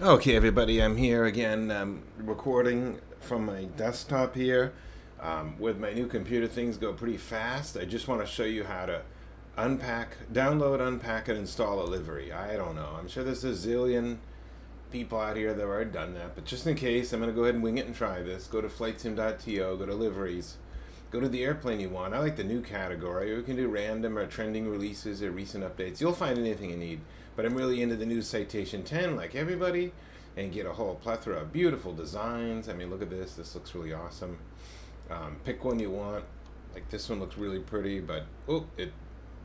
Okay, everybody, I'm here again, um, recording from my desktop here. Um, with my new computer, things go pretty fast. I just want to show you how to unpack, download, unpack, and install a livery. I don't know. I'm sure there's a zillion people out here that have already done that, but just in case, I'm going to go ahead and wing it and try this. Go to flightsim.to, go to liveries, go to the airplane you want. I like the new category. We can do random or trending releases or recent updates. You'll find anything you need. But I'm really into the new Citation 10, like everybody, and get a whole plethora of beautiful designs. I mean, look at this. This looks really awesome. Um, pick one you want. Like this one looks really pretty, but oh, it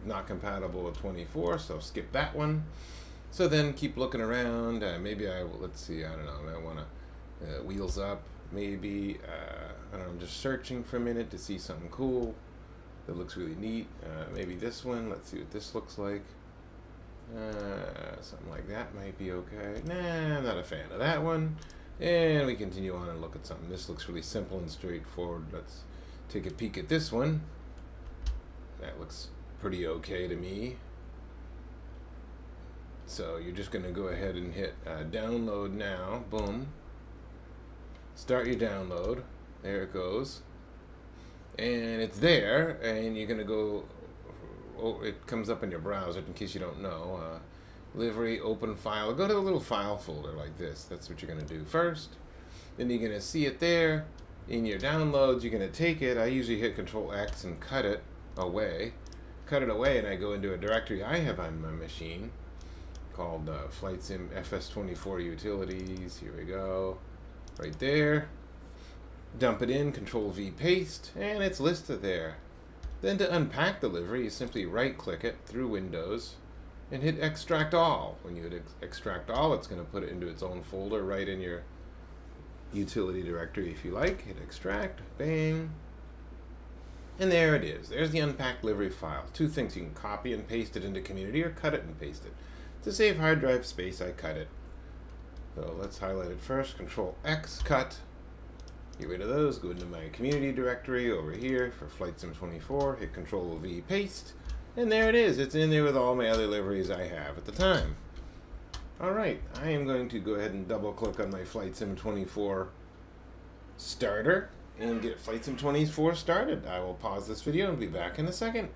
not compatible with 24, so skip that one. So then keep looking around. Uh, maybe I will, let's see, I don't know, I want to, uh, wheels up, maybe, uh, I don't know, I'm just searching for a minute to see something cool that looks really neat. Uh, maybe this one, let's see what this looks like. Uh, something like that might be okay. Nah, I'm not a fan of that one. And we continue on and look at something. This looks really simple and straightforward. Let's take a peek at this one. That looks pretty okay to me. So you're just going to go ahead and hit uh, download now. Boom. Start your download. There it goes. And it's there. And you're going to go oh, it comes up in your browser in case you don't know. Uh, livery, open file. Go to the little file folder like this. That's what you're going to do first. Then you're going to see it there in your downloads. You're going to take it. I usually hit Control X and cut it away. Cut it away, and I go into a directory I have on my machine called uh, Flight Sim FS24 Utilities. Here we go. Right there. Dump it in, Control V paste, and it's listed there. Then to unpack the livery, you simply right-click it through Windows and hit Extract All. When you hit ex Extract All, it's going to put it into its own folder right in your utility directory if you like. Hit Extract, bang, and there it is. There's the unpacked livery file. Two things, you can copy and paste it into Community or cut it and paste it. To save hard drive space, I cut it. So let's highlight it first, Control X, cut, Get rid of those, go into my community directory over here for Flight Sim 24, hit Control V, paste, and there it is. It's in there with all my other liveries I have at the time. Alright, I am going to go ahead and double click on my Flight Sim 24 starter and get Flight Sim 24 started. I will pause this video and be back in a second.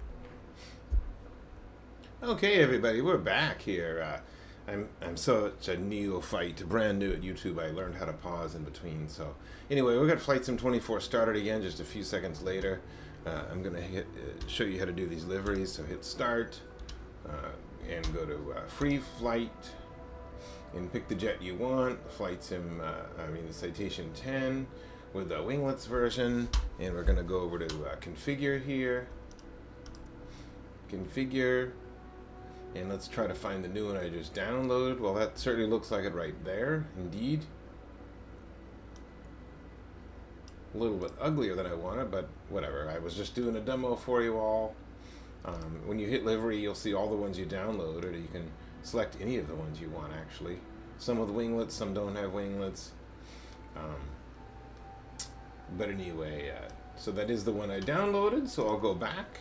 Okay, everybody, we're back here. Uh, I'm I'm such a neophyte, brand new at YouTube. I learned how to pause in between. So anyway, we got Flight Sim 24 started again just a few seconds later. Uh, I'm gonna uh, show you how to do these liveries. So hit Start uh, and go to uh, Free Flight and pick the jet you want. Flight Sim, uh, I mean the Citation 10 with the winglets version, and we're gonna go over to uh, Configure here. Configure and let's try to find the new one I just downloaded. Well, that certainly looks like it right there, indeed. A little bit uglier than I wanted, but whatever. I was just doing a demo for you all. Um, when you hit livery, you'll see all the ones you downloaded. You can select any of the ones you want, actually. Some with winglets, some don't have winglets. Um, but anyway, uh, so that is the one I downloaded, so I'll go back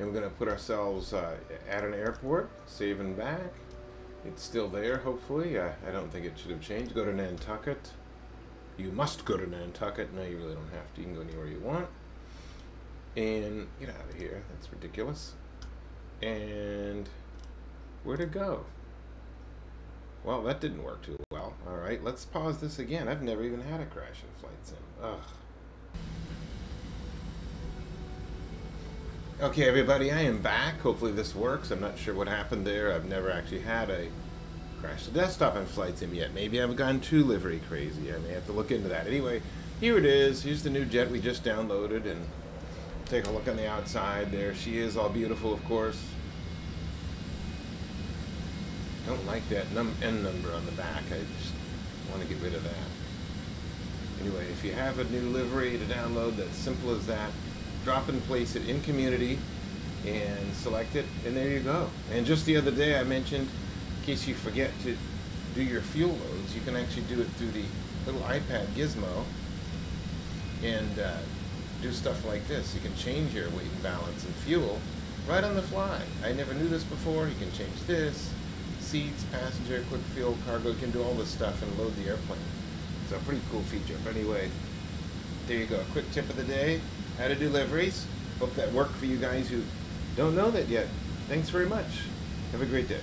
and we're going to put ourselves uh, at an airport, save and back. It's still there, hopefully. I, I don't think it should have changed. Go to Nantucket. You must go to Nantucket. No, you really don't have to. You can go anywhere you want. And get out of here. That's ridiculous. And where to go? Well, that didn't work too well. All right, let's pause this again. I've never even had a crash in Flight Sim. Ugh. Okay, everybody, I am back. Hopefully this works. I'm not sure what happened there. I've never actually had a crash the desktop in Flight Sim yet. Maybe I've gone too livery crazy. I may have to look into that. Anyway, here it is. Here's the new jet we just downloaded, and take a look on the outside. There she is, all beautiful, of course. Don't like that num N number on the back. I just want to get rid of that. Anyway, if you have a new livery to download, that's simple as that drop and place it in community and select it and there you go and just the other day I mentioned in case you forget to do your fuel loads you can actually do it through the little iPad gizmo and uh, do stuff like this you can change your weight and balance and fuel right on the fly I never knew this before you can change this seats, passenger, quick fuel, cargo. You can do all this stuff and load the airplane. It's a pretty cool feature. But anyway, there you go. Quick tip of the day. How to deliveries. Hope that worked for you guys who don't know that yet. Thanks very much. Have a great day.